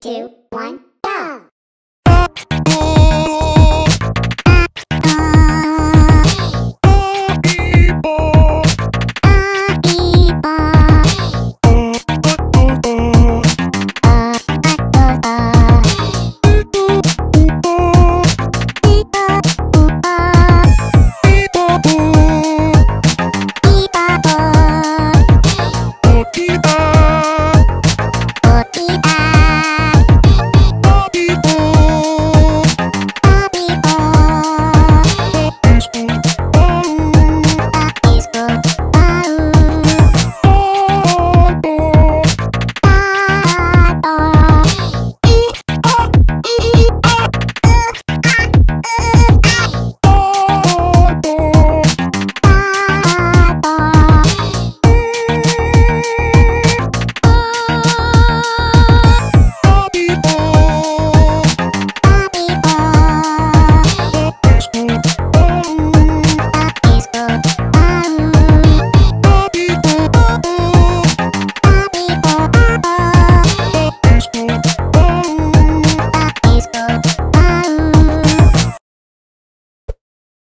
two, one.